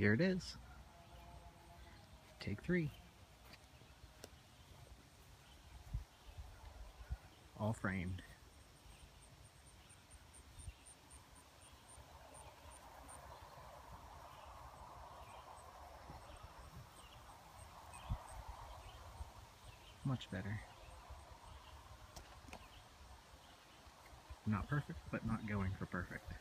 Here it is. Take three. All framed. Much better. Not perfect, but not going for perfect.